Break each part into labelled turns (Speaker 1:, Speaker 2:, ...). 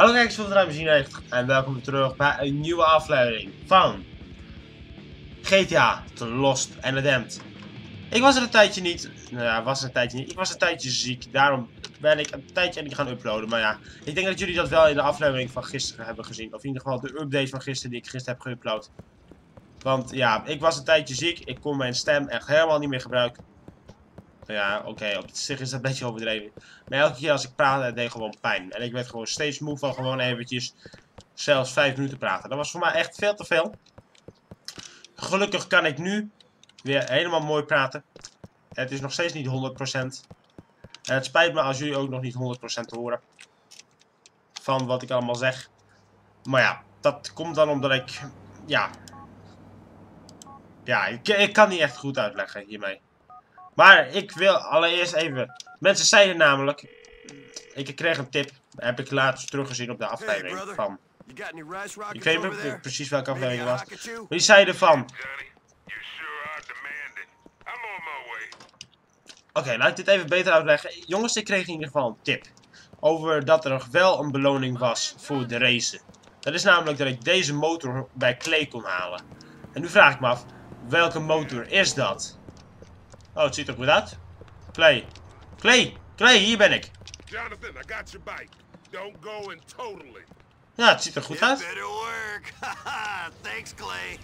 Speaker 1: Hallo kijkers van Ruimte en welkom terug bij een nieuwe aflevering van GTA The Lost and Damned. Ik was er een tijdje niet, nou ja, was er een tijdje niet, ik was een tijdje ziek, daarom ben ik een tijdje niet gaan uploaden. Maar ja, ik denk dat jullie dat wel in de aflevering van gisteren hebben gezien, of in ieder geval de update van gisteren die ik gisteren heb geüpload. Want ja, ik was een tijdje ziek, ik kon mijn stem echt helemaal niet meer gebruiken. Ja, oké, op zich is dat een beetje overdreven. Maar elke keer als ik praatte, het deed gewoon pijn. En ik werd gewoon steeds moe van gewoon eventjes zelfs vijf minuten praten. Dat was voor mij echt veel te veel. Gelukkig kan ik nu weer helemaal mooi praten. Het is nog steeds niet 100%. En het spijt me als jullie ook nog niet 100% horen. Van wat ik allemaal zeg. Maar ja, dat komt dan omdat ik... Ja. Ja, ik, ik kan niet echt goed uitleggen hiermee. Maar ik wil allereerst even... Mensen zeiden namelijk... Ik kreeg een tip. Heb ik laatst teruggezien op de aflevering van... Ik weet niet precies welke aflevering het was. Maar die zeiden van... Oké, laat ik dit even beter uitleggen. Jongens, ik kreeg in ieder geval een tip. Over dat er wel een beloning was voor de race. Dat is namelijk dat ik deze motor bij Clay kon halen. En nu vraag ik me af, welke motor is dat? Oh, het ziet er goed uit. Clay. Clay! Clay, hier ben ik. Jonathan, I got your bike. Don't go in totally. Ja, het ziet er goed uit. thanks, Clay.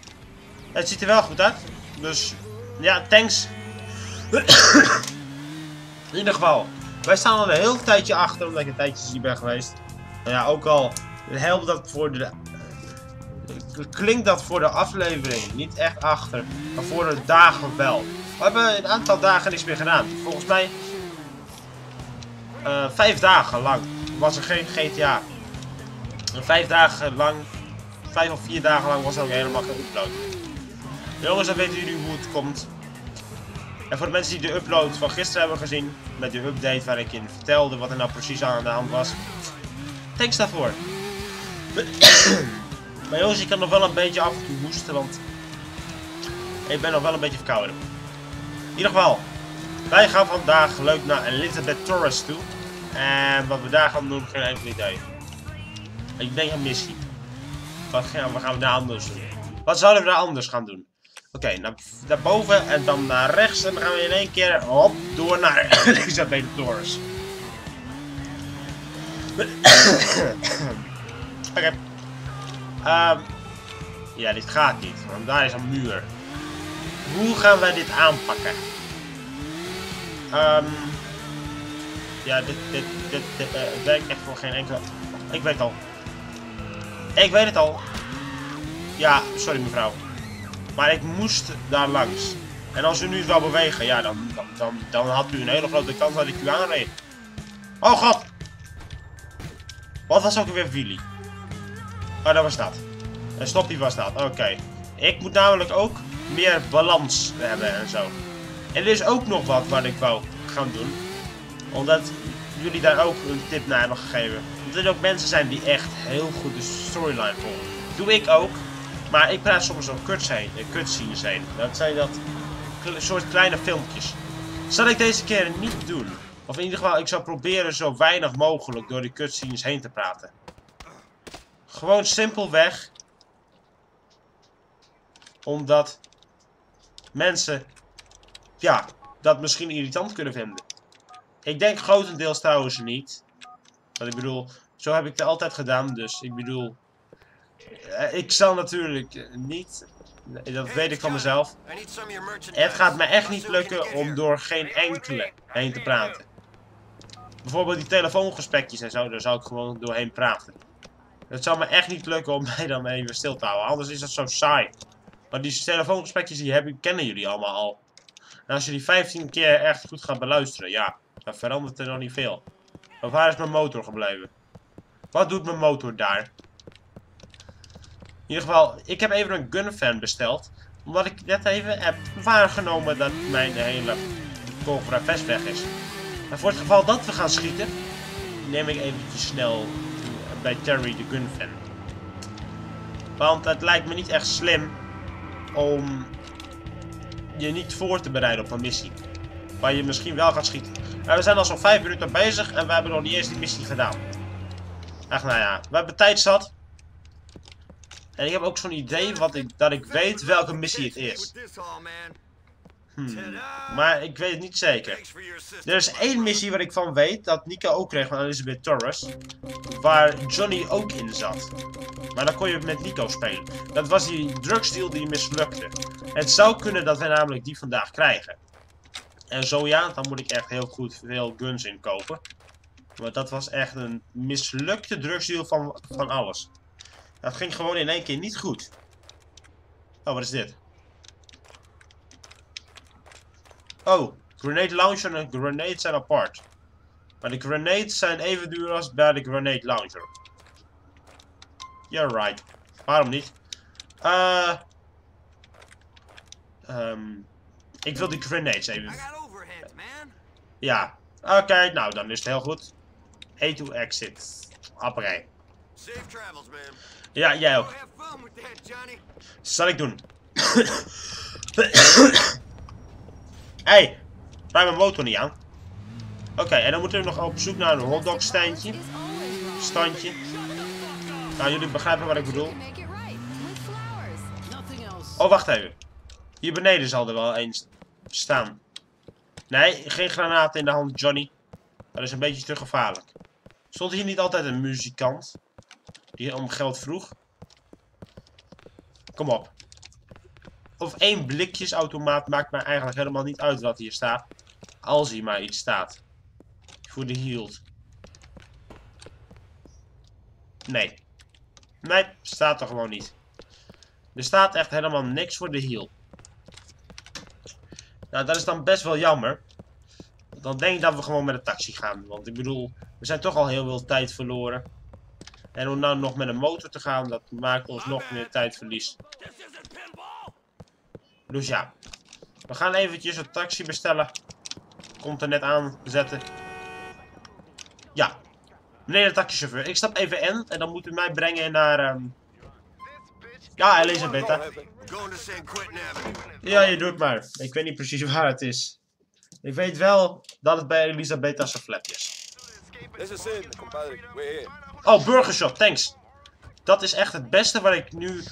Speaker 1: Het ziet er wel goed uit. Dus, ja, thanks. in ieder geval, wij staan al een heel tijdje achter, omdat ik een tijdje ziek ben geweest. Nou ja, ook al helpt dat voor de... Klinkt dat voor de aflevering niet echt achter, maar voor de dagen wel. We hebben een aantal dagen niks meer gedaan. Volgens mij uh, vijf dagen lang was er geen GTA. En vijf dagen lang, vijf of vier dagen lang was er ook helemaal geen upload. Jongens, dan weten jullie hoe het komt. En voor de mensen die de upload van gisteren hebben gezien, met de update waar ik in vertelde wat er nou precies aan de hand was. Thanks daarvoor. maar jongens, ik kan nog wel een beetje af en toe hoesten, want ik ben nog wel een beetje verkouden. In ieder geval, wij gaan vandaag leuk naar Elizabeth Torres toe. En wat we daar gaan doen, geen idee. Ik denk een missie. Wat gaan we, gaan we daar anders doen? Wat zouden we daar anders gaan doen? Oké, naar, naar, boven en dan naar rechts. En dan gaan we in één keer hop, door naar Elizabeth Torres. Oké. Um, ja, dit gaat niet, want daar is een muur. Hoe gaan wij dit aanpakken? Um, ja, dit, dit, dit, uh, werkt echt voor geen enkele... Ik weet het al. Ik weet het al. Ja, sorry mevrouw. Maar ik moest daar langs. En als u nu zou bewegen, ja, dan, dan, dan, dan had u een hele grote kans dat ik u aanreed. Oh god! Wat was ook weer Willy? Oh, dat was dat. Een stoppie was dat, oké. Ik moet namelijk ook meer balans hebben en zo. En er is ook nog wat wat ik wou gaan doen. Omdat jullie daar ook een tip naar hebben gegeven. Dat er ook mensen zijn die echt heel goed de storyline volgen. Doe ik ook. Maar ik praat soms ook cutscenes heen. Dat zijn dat soort kleine filmpjes. Zal ik deze keer niet doen. Of in ieder geval, ik zal proberen zo weinig mogelijk door die cutscenes heen te praten. Gewoon simpelweg. Omdat mensen, ja, dat misschien irritant kunnen vinden. Ik denk grotendeels trouwens niet. Want ik bedoel, zo heb ik het altijd gedaan, dus ik bedoel... Eh, ik zal natuurlijk niet, dat weet ik van mezelf. Het gaat me echt niet lukken om door geen enkele heen te praten. Bijvoorbeeld die telefoongesprekjes en zo, daar zou ik gewoon doorheen praten. Het zou me echt niet lukken om mij dan even stil te houden, anders is dat zo saai. Maar die telefoongesprekjes die hebben, kennen jullie allemaal al. En als je die 15 keer echt goed gaat beluisteren, ja, dan verandert er nog niet veel. Maar waar is mijn motor gebleven? Wat doet mijn motor daar? In ieder geval, ik heb even een gunfan besteld. Omdat ik net even heb waargenomen dat mijn hele Cobra vest weg is. En voor het geval dat we gaan schieten, neem ik eventjes snel bij Terry de gunfan. Want het lijkt me niet echt slim om je niet voor te bereiden op een missie. Waar je misschien wel gaat schieten. Maar we zijn al zo'n 5 minuten bezig en we hebben nog niet eens die missie gedaan. Ach, nou ja. We hebben tijd zat. En ik heb ook zo'n idee wat ik, dat ik weet welke missie het is. Hmm. Maar ik weet het niet zeker. Er is één missie waar ik van weet dat Nika ook kreeg van Elizabeth Torres. Waar Johnny ook in zat. Maar dan kon je met Nico spelen. Dat was die drugsdeal die mislukte. Het zou kunnen dat wij namelijk die vandaag krijgen. En zo ja, dan moet ik echt heel goed veel guns inkopen. Want dat was echt een mislukte drugsdeal van, van alles. Dat ging gewoon in één keer niet goed. Oh, wat is dit? Oh, grenade launcher en grenade zijn apart. Maar de grenades zijn even duur als bij de grenade launcher. You're right. Waarom niet? Uh, um, ik wil die grenades even. Ja. Oké, nou dan is het heel goed. A to exit. Apparaat. Ja, jij ook. Zal ik doen. hey, rij mijn motor niet aan. Oké, en dan moeten we nog op zoek naar een hotdog standje. Standje. Nou, jullie begrijpen wat ik bedoel. Oh, wacht even. Hier beneden zal er wel eens staan. Nee, geen granaten in de hand, Johnny. Dat is een beetje te gevaarlijk. Stond hier niet altijd een muzikant? Die om geld vroeg? Kom op. Of één blikjesautomaat maakt mij eigenlijk helemaal niet uit wat hier staat. Als hier maar iets staat. Voor de hield. Nee. Nee, staat er gewoon niet. Er staat echt helemaal niks voor de hiel. Nou, dat is dan best wel jammer. Dan denk ik dat we gewoon met de taxi gaan. Want ik bedoel, we zijn toch al heel veel tijd verloren. En om nou nog met een motor te gaan, dat maakt ons nog meer tijdverlies. Dus ja. We gaan eventjes een taxi bestellen. Komt er net aan zetten. Ja. Meneer de taxichauffeur, ik stap even in. En dan moet u mij brengen naar... Um... Ja, Elisabetta. Ja, je doet maar. Ik weet niet precies waar het is. Ik weet wel dat het bij Elisabetta zijn flat is. Oh, burgershop, thanks. Dat is echt het beste wat ik nu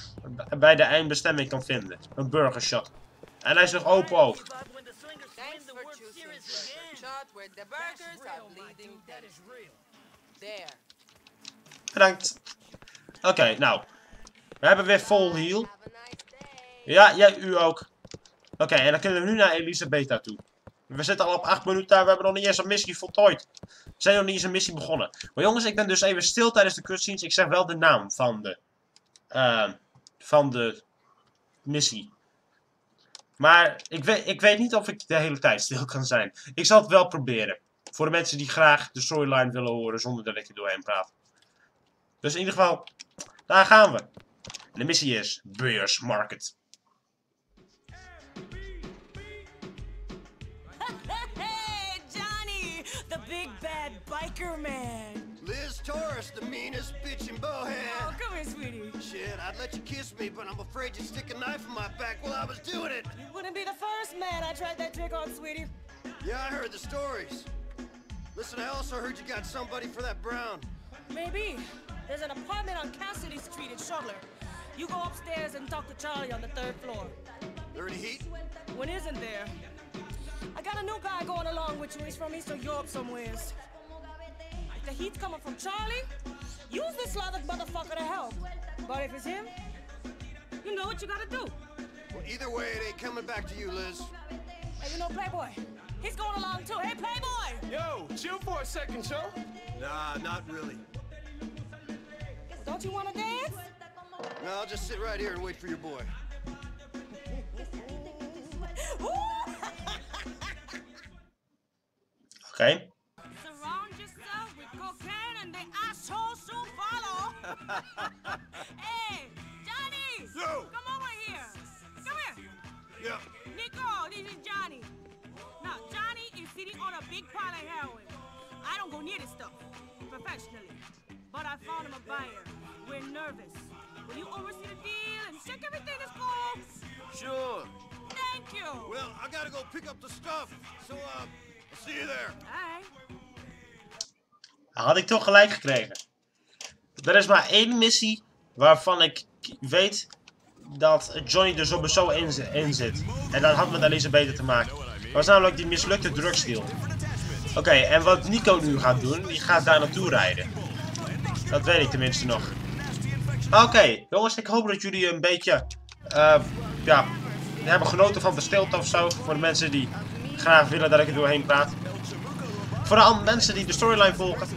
Speaker 1: bij de eindbestemming kan vinden. Een burgershop. En hij is nog open ook. Bedankt. Oké, nou. We hebben weer vol heal. Ja, jij, u ook. Oké, en dan kunnen we nu naar Elisabetta toe. We zitten al op 8 minuten, we hebben nog niet eens een missie voltooid. We zijn nog niet eens een missie begonnen. Maar jongens, ik ben dus even stil tijdens de cutscenes. Ik zeg wel de naam van de, uh, van de missie. Maar ik weet, ik weet niet of ik de hele tijd stil kan zijn. Ik zal het wel proberen. Voor de mensen die graag de storyline willen horen zonder dat ik er doorheen praat. Dus in ieder geval, daar gaan we. de missie is Bears Market.
Speaker 2: biker man. Torres, the meanest bitch in Bohan. Oh, come here, sweetie. Shit, I'd let you kiss me, but I'm afraid you'd stick a knife in my back while I was doing it. You wouldn't be the first man I tried that trick on, sweetie. Yeah, I heard the stories. Listen, I also heard you got somebody for that brown. Maybe. There's an apartment on Cassidy Street in Shoveler. You go upstairs and talk to Charlie on the third floor. There any heat? When isn't there? I got a new guy going along with you. He's from Eastern Europe somewheres the heat's coming from Charlie, use this slaughtered motherfucker to help. But if it's him, you know what you gotta do. Well, either way, it ain't coming back to you, Liz. Hey, you know Playboy? He's going along too. Hey, Playboy! Yo, chill for a second, Joe. Nah, not really. Don't you want to dance? No, I'll just sit right here and wait for your boy.
Speaker 1: okay.
Speaker 2: hey, Johnny! Yo! Come over here! Come here! Yeah. Nico, this is Johnny. Now, Johnny is sitting on a big pile of heroin. I don't go near this stuff, professionally. But I found him a buyer. We're nervous. Will you oversee the deal and check everything is cool? Sure. Thank you. Well, I gotta go pick up the stuff. So, uh, I'll see you there. Hi.
Speaker 1: Had ik toch gelijk gekregen. Er is maar één missie waarvan ik weet dat Johnny er sowieso in, in zit. En dat had met Elisabeth te maken. Dat was namelijk die mislukte drugsdeal. Oké, en wat Nico nu gaat doen, die gaat daar naartoe rijden. Dat weet ik tenminste nog. Oké, jongens, ik hoop dat jullie een beetje, uh, ja, hebben genoten van de stilte of zo. Voor de mensen die graag willen dat ik er doorheen praat. Voor de mensen die de storyline volgen,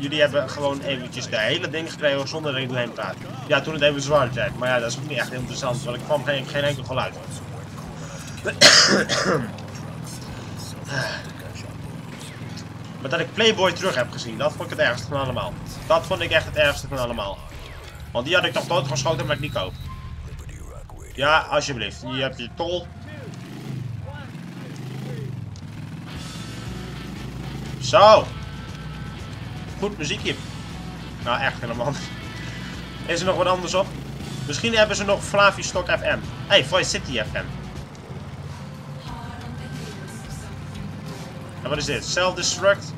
Speaker 1: jullie hebben gewoon eventjes de hele ding gekregen zonder dat ik doorheen praat. Ja, toen het even zwaar werd. Maar ja, dat is ook niet echt interessant, want ik kwam geen, geen enkel geluid. Maar dat ik Playboy terug heb gezien, dat vond ik het ergste van allemaal. Dat vond ik echt het ergste van allemaal. Want die had ik toch doodgeschoten met Nico. Ja, alsjeblieft. Je hebt je tol. Zo. Goed muziekje. Nou, echt helemaal. Is er nog wat anders op? Misschien hebben ze nog Flavistok FM. Hey, Voice City FM. En wat is dit? Self-destruct?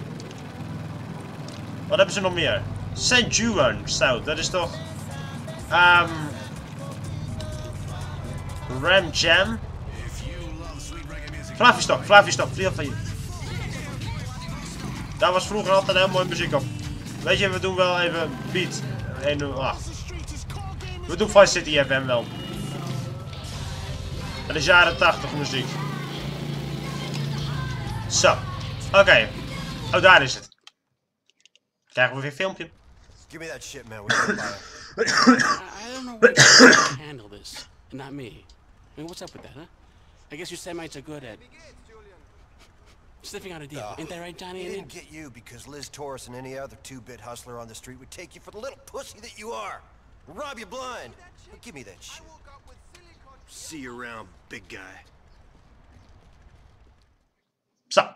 Speaker 1: Wat hebben ze nog meer? St. Juan. Dat is toch... Um, Ram Jam? Flavistok, Flavistok, vlieg van je. Daar was vroeger altijd heel mooi muziek op. Weet je, we doen wel even beat 108. We doen Vice City FM wel. Dat is jaren 80 muziek. Zo. Oké. Oh, daar is het. Krijgen we weer een filmpje. Give me that shit, man. I don't know
Speaker 2: how to handle this. Not me. I mean, what's up with that, huh? I guess you Semites are good at sniffing out a deal. Uh, Ain't that right, Johnny? He didn't get you because Liz Torres and any other two-bit hustler on the street would take you for the little pussy that you are. Rob you blind. give me that shit. See you around, big guy.
Speaker 1: So.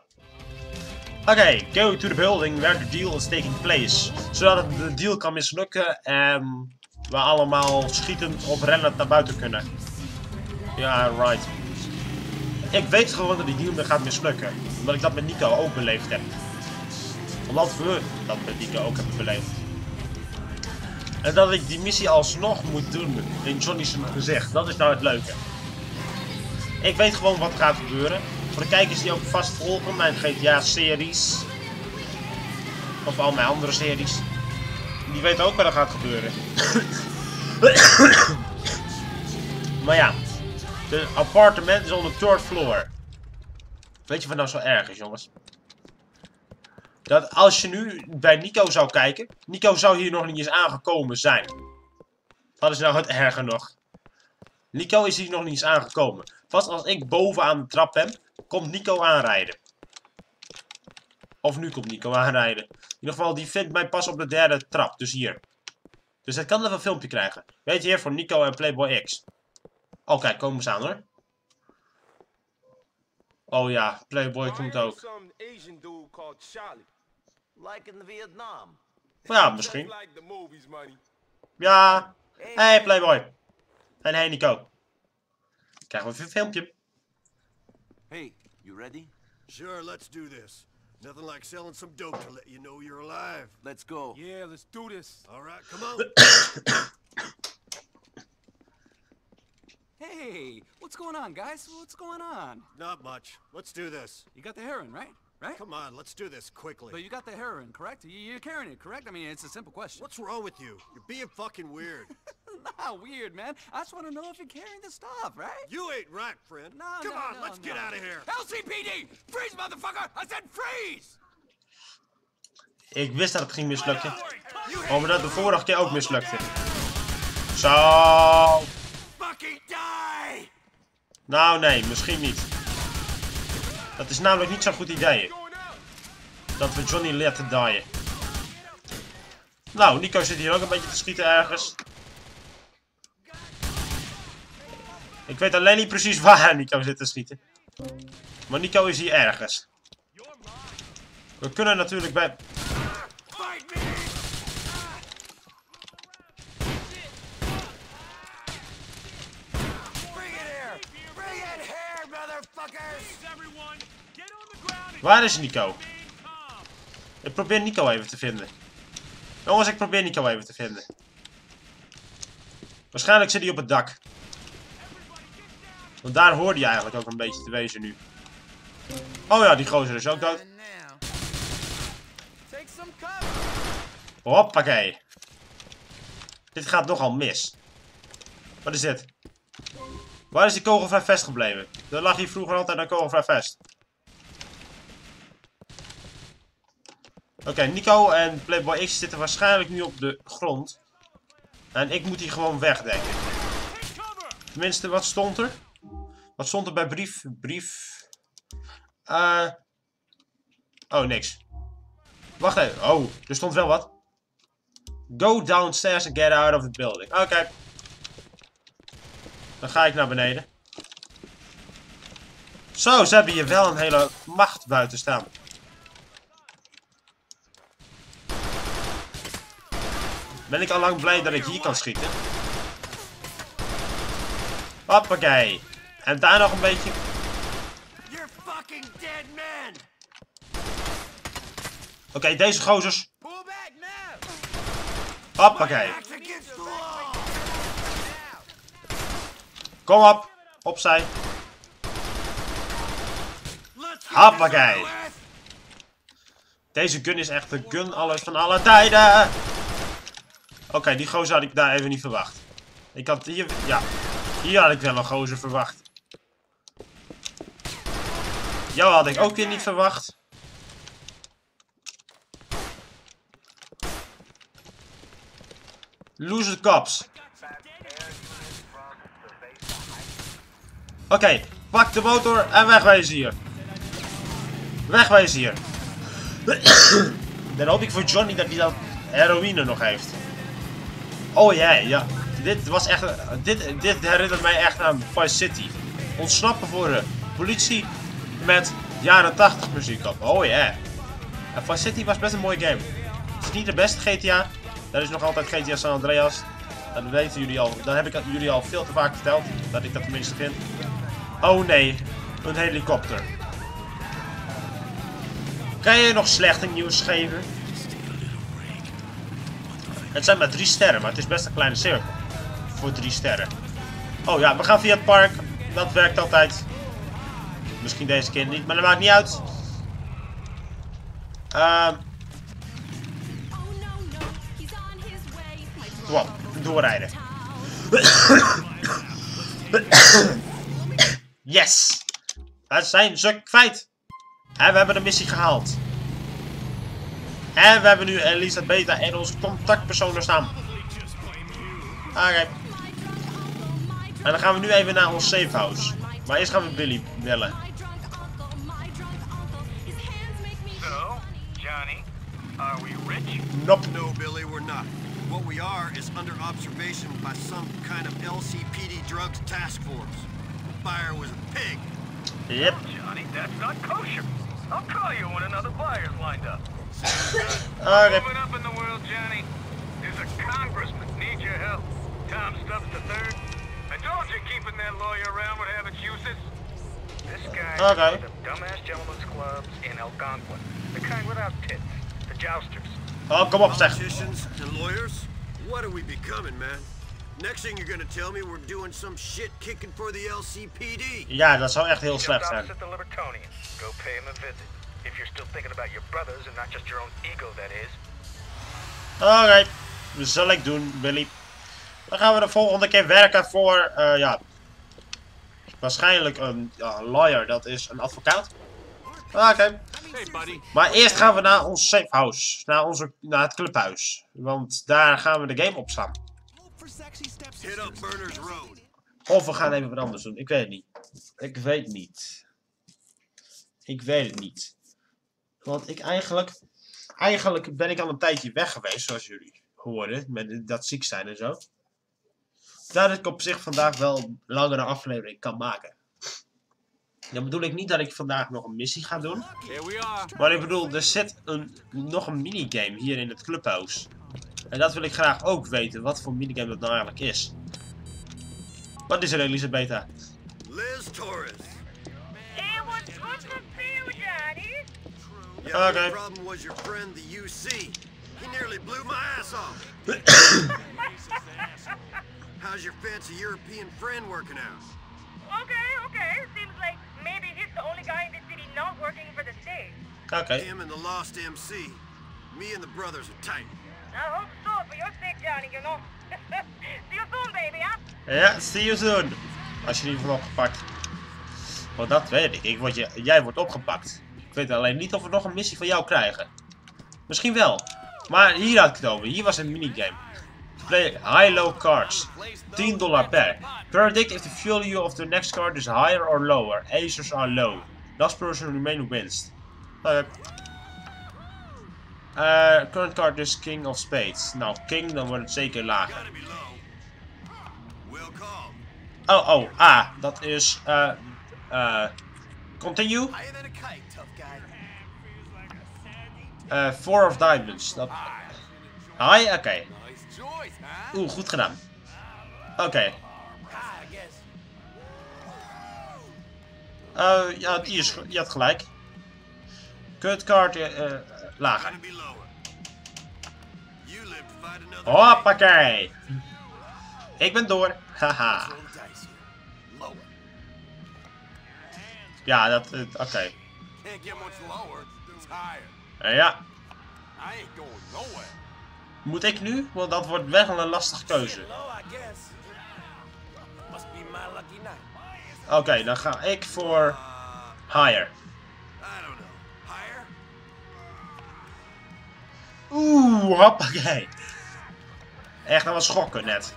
Speaker 1: Okay, go to the building where the deal is taking place. Zodat de deal kan mislukken en we allemaal schietend of rennend naar buiten kunnen. Ja, right. Ik weet gewoon dat die deal gaat mislukken. Omdat ik dat met Nico ook beleefd heb. Omdat we dat met Nico ook hebben beleefd. En dat ik die missie alsnog moet doen in Johnny's gezicht. Dat is nou het leuke. Ik weet gewoon wat gaat gebeuren. Voor de kijkers die ook vast volgen mijn GTA-series. Of al mijn andere series. Die weten ook wat er gaat gebeuren. maar ja. De appartement is on the third floor. Weet je wat nou zo erg is, jongens? Dat als je nu bij Nico zou kijken... Nico zou hier nog niet eens aangekomen zijn. Dat is nou het erger nog. Nico is hier nog niet eens aangekomen. Pas als ik bovenaan de trap ben, komt Nico aanrijden. Of nu komt Nico aanrijden. In ieder geval, die vindt mij pas op de derde trap. Dus hier. Dus hij kan even een filmpje krijgen. Weet je hier, voor Nico en Playboy X. Oh, kijk, komen ze aan hoor. Oh ja, Playboy komt ook. Ja, misschien. Ja. Hey Playboy. En hey Nico. Krijgen we even een filmpje.
Speaker 3: Hey, you ready?
Speaker 4: Sure, let's do this. Nothing like selling some dope to let you know you're alive.
Speaker 3: Let's go.
Speaker 4: Yeah, let's do this. All right, come on.
Speaker 3: hey, what's going on, guys? What's going on?
Speaker 4: Not much. Let's do this.
Speaker 3: You got the heroin, right? Right?
Speaker 4: Come on, let's do this quickly.
Speaker 3: But you got the heroin, correct? You're carrying it, correct? I mean, it's a simple question.
Speaker 4: What's wrong with you? You're being fucking weird.
Speaker 3: Not weird, man. I just want to know if you're carrying the stuff, right?
Speaker 4: You ain't right, friend.
Speaker 3: No,
Speaker 4: Come
Speaker 3: no,
Speaker 4: on,
Speaker 3: no,
Speaker 4: let's
Speaker 3: no.
Speaker 4: get out of here.
Speaker 3: LCPD! Freeze, motherfucker! I said freeze!
Speaker 1: Ik wist dat het ging mislukken. Omdat dat de vorige keer ook mislukte. Zo. Nou nee, misschien niet. Dat is namelijk niet zo'n goed idee. Dat we Johnny laten daaien. Nou, Nico zit hier ook een beetje te schieten ergens. Ik weet alleen niet precies waar Nico zit te schieten. Maar Nico is hier ergens. We kunnen natuurlijk bij...
Speaker 4: Fight me!
Speaker 3: Bring it here! Bring it here, motherfuckers!
Speaker 1: Waar is Nico? Ik probeer Nico even te vinden. Jongens, ik probeer Nico even te vinden. Waarschijnlijk zit hij op het dak. Want daar hoorde hij eigenlijk ook een beetje te wezen nu. Oh ja, die gozer is ook dood. Hoppakee. Dit gaat nogal mis. Wat is dit? Waar is die kogelvrij vest gebleven? Er lag hier vroeger altijd een kogelvrij vest. Oké, Nico en Playboy X zitten waarschijnlijk nu op de grond. En ik moet hier gewoon weg, denk ik. Tenminste, wat stond er? Wat stond er bij brief? Brief... Uh... Oh, niks. Wacht even. Oh, er stond wel wat. Go downstairs and get out of the building. Oké. Dan ga ik naar beneden. Zo, ze hebben hier wel een hele macht buiten staan. Ben ik al lang blij dat ik hier kan schieten. Hoppakee. En daar nog een beetje. Oké, deze gozers. Hoppakee. Kom op. Opzij. Hoppakee. Deze gun is echt de gun alles van alle tijden. Oké, die gozer had ik daar even niet verwacht. Ik had hier... Ja. Hier had ik wel een gozer verwacht. Jou had ik ook weer niet verwacht. Loser cops. Oké, pak de motor en wegwezen hier. Wegwezen hier. Dan hoop ik voor Johnny dat hij dat heroïne nog heeft. Oh ja, ja. Dit was echt... Dit, dit herinnert mij echt aan Vice City. Ontsnappen voor de politie met jaren 80 muziek op. Oh ja. Yeah. Vice City was best een mooie game. Het is niet de beste GTA. Dat is nog altijd GTA San Andreas. Dat weten jullie al. Dan heb ik jullie al veel te vaak verteld. Dat ik dat tenminste vind. Oh nee. Een helikopter. Kan je nog slechte nieuws geven? Het zijn maar drie sterren, maar het is best een kleine cirkel. Voor drie sterren. Oh ja, we gaan via het park. Dat werkt altijd. Misschien deze keer niet, maar dat maakt niet uit. Uh, Wow, doorrijden. yes! We zijn ze kwijt. En we hebben de missie gehaald. En we hebben nu Elisa Beta en onze contactpersonen staan. Oké. En dan gaan we nu even naar ons safe house. Maar eerst gaan we Billy bellen.
Speaker 5: So, Johnny, are we rich?
Speaker 1: Nope.
Speaker 4: No, Billy, we're not. What we are is under observation by some kind of LCPD drugs task force. Buyer was a pig.
Speaker 1: Yep.
Speaker 5: Johnny, that's not kosher. I'll call you when another buyer's lined up.
Speaker 1: Okay.
Speaker 5: Moving up in the world, Johnny. There's a congressman needs your help. Tom Stubbs the third. I told you keeping that lawyer around would have its uses. This guy
Speaker 1: Okay.
Speaker 5: is one of the dumbass gentlemen's clubs in Algonquin. The kind without tits. The jousters.
Speaker 1: Oh, come op zeg.
Speaker 4: Politicians and lawyers? What are we becoming, man? Next thing you're gonna tell me we're doing some shit kicking for the LCPD.
Speaker 1: Ja, dat zou echt heel
Speaker 5: Just
Speaker 1: slecht zijn.
Speaker 5: opposite the Libertonian. Go pay him a visit. If you're still thinking about your brothers and not just your own ego, that is.
Speaker 1: Alright. Dat zal ik doen, Billy. Dan gaan we de volgende keer werken voor, eh, ja... Waarschijnlijk een ja, lawyer, dat is een advocaat. Oké.
Speaker 3: Hey, buddy.
Speaker 1: Maar eerst gaan we naar ons safe house. Naar, onze, naar het clubhuis. Want daar gaan we de game opslaan.
Speaker 4: Hit up Burners Road.
Speaker 1: Of we gaan even wat anders doen. Ik weet het niet. Ik weet niet. Ik weet het niet. Want ik eigenlijk... Eigenlijk ben ik al een tijdje weg geweest, zoals jullie hoorden. Met dat ziek zijn en zo. Dat ik op zich vandaag wel een langere aflevering kan maken. Dan bedoel ik niet dat ik vandaag nog een missie ga doen. Maar ik bedoel, er zit een, nog een minigame hier in het clubhuis. En dat wil ik graag ook weten, wat voor minigame dat nou eigenlijk is. Wat is er, Elisabetta?
Speaker 4: Liz Torres.
Speaker 6: Was good
Speaker 4: Yeah,
Speaker 1: Okay.
Speaker 4: the problem was your friend, the UC. He nearly blew my ass off. How's your fancy European friend working out?
Speaker 6: Okay, okay. Seems like maybe he's the only guy in the city not working for the state.
Speaker 1: Oké.
Speaker 4: Him and the Lost MC. Me and the brothers are tight.
Speaker 6: I hope so for your sake, Johnny, you know. See you soon, baby, huh?
Speaker 1: Ja, see you soon. Als je in ieder geval opgepakt. Want dat weet ik. ik word je, jij wordt opgepakt. Ik weet alleen niet of we nog een missie van jou krijgen. Misschien wel. Maar hier had ik het over. Hier was een minigame. Play high-low cards. 10 dollar per. Predict if the value of the next card is higher or lower. Aces are low. Last person remain wins. Oké. Eh, current card is King of Spades. Nou, King, dan wordt het zeker lager. Oh, oh, ah, dat is, eh, eh, continue. Eh, four of diamonds. Dat... Hi, oké.
Speaker 3: Huh?
Speaker 1: Oeh, goed gedaan. Oké.
Speaker 3: Guess.
Speaker 1: Eh, ja, die is, je had gelijk. Cut card, eh, lager. Hoppakee. Ik ben door. Haha. Ja, dat, eh, oké. Eh, ja. Moet ik nu? Want dat wordt wel een lastige keuze. Oké, dan ga ik voor. Higher? Oeh, hoppakee. Echt, dat was schokken net.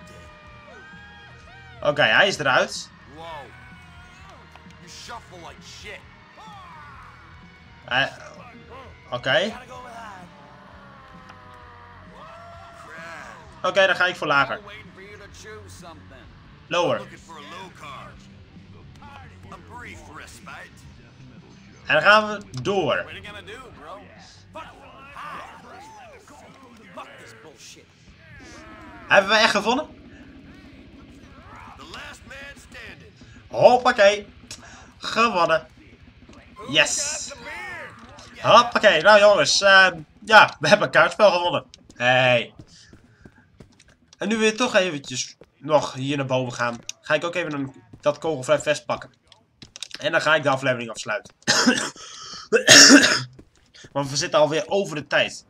Speaker 1: Oké, hij is eruit.
Speaker 3: Shuffle like shit. Go with high.
Speaker 1: Oké, dan ga ik voor lager. Lower. En dan gaan we door. Hebben we echt gevonden? Hoppakee. Gewonnen. Yes. Hoppakee. Nou jongens, ehm, ja, we hebben een kaartspel gewonnen. Hey. En nu we toch eventjes nog hier naar boven gaan, ga ik ook even een, dat kogelvrij vest pakken. En dan ga ik de aflevering afsluiten. Want we zitten alweer over de tijd.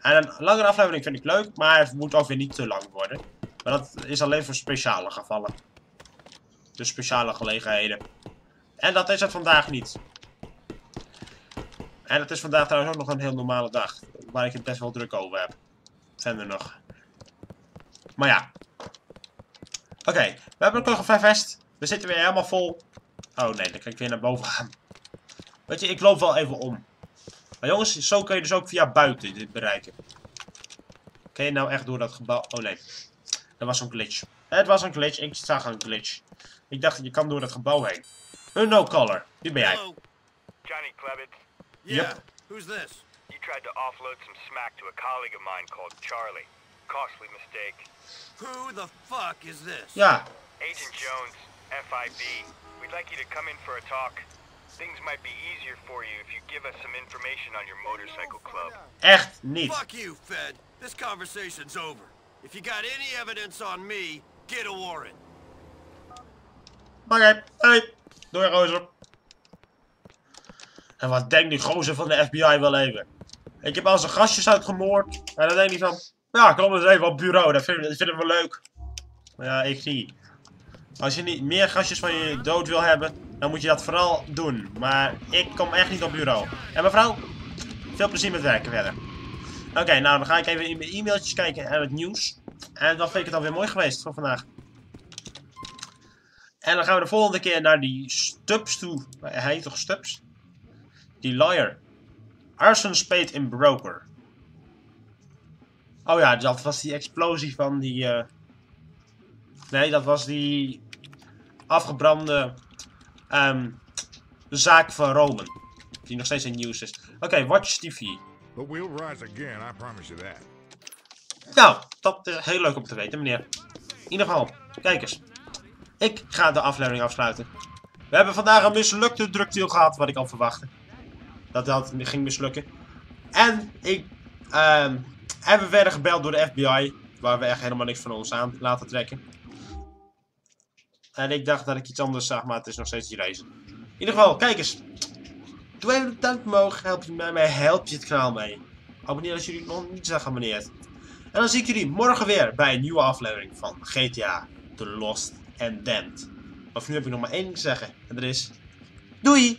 Speaker 1: En een langere aflevering vind ik leuk, maar het moet ook weer niet te lang worden. Maar dat is alleen voor speciale gevallen. Dus speciale gelegenheden. En dat is het vandaag niet. En het is vandaag trouwens ook nog een heel normale dag. Waar ik het best wel druk over heb. Verder nog. Maar ja. Oké, we hebben een vest. We zitten weer helemaal vol. Oh nee, dan kan ik weer naar boven gaan. Weet je, ik loop wel even om. Maar jongens, zo kun je dus ook via buiten dit bereiken. Kun je nou echt door dat gebouw... Oh nee, dat was zo'n glitch. Het was een glitch, ik zag een glitch. Ik dacht, je kan door dat gebouw heen. Een no color. Wie ben jij?
Speaker 4: Hello.
Speaker 5: Johnny Klebitz,
Speaker 4: Yeah.
Speaker 1: Yep.
Speaker 4: Who's this?
Speaker 5: you tried to offload some smack to a colleague of mine called Charlie. Costly mistake.
Speaker 4: Who the fuck is this?
Speaker 1: Yeah.
Speaker 5: Agent Jones, FIB, we'd like you to come in for a talk. Things might be easier for you if you give us some information on your motorcycle club.
Speaker 1: echt niet.
Speaker 4: Fuck you, Fed. This conversation's over. If you got any evidence on me, get a warrant.
Speaker 1: Oké, hey. Doei gozer. En wat denkt die gozer van de FBI wel even? Ik heb al zijn gastjes uitgemoord. En dan denkt hij van... Ja, kom eens even op bureau. Dat vinden, dat vinden we leuk. Maar ja, ik niet. Als je niet meer gastjes van je dood wil hebben... Dan moet je dat vooral doen. Maar ik kom echt niet op bureau. En mevrouw... Veel plezier met werken verder. Oké, nou dan ga ik even in mijn e-mailtjes kijken en het nieuws. En dan vind ik het alweer mooi geweest voor vandaag. En dan gaan we de volgende keer naar die Stubbs toe. Hij heet toch Stubbs? Die lawyer. Arson Spade in Broker. Oh ja, dat was die explosie van die... eh, Nee, dat was die afgebrande ehm, zaak van Roman. Die nog steeds in nieuws is. Oké, Watch TV.
Speaker 7: But we'll rise again, I promise you that.
Speaker 1: Nou, dat is heel leuk om te weten, meneer. In ieder geval, kijk eens. Ik ga de aflevering afsluiten. We hebben vandaag een mislukte drukdeel gehad, wat ik al verwachtte. Dat dat ging mislukken. En ik Ehm, hebben we verder gebeld door de FBI. Waar we echt helemaal niks van ons aan laten trekken. En ik dacht dat ik iets anders zag, maar het is nog steeds die reizen. In ieder geval, kijk eens. Doe even een duimpje omhoog. Help je mij, help je het kanaal mee. Abonneer als jullie nog niet zijn geabonneerd. En dan zie ik jullie morgen weer bij een nieuwe aflevering van GTA The Lost and Damned. Maar nu heb ik nog maar één ding te zeggen. En dat is... Doei!